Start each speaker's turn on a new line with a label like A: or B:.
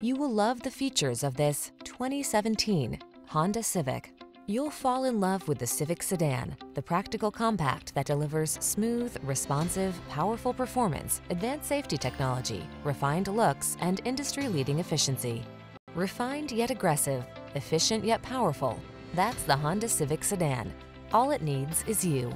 A: You will love the features of this 2017 Honda Civic. You'll fall in love with the Civic sedan, the practical compact that delivers smooth, responsive, powerful performance, advanced safety technology, refined looks, and industry-leading efficiency. Refined yet aggressive, efficient yet powerful. That's the Honda Civic sedan. All it needs is you.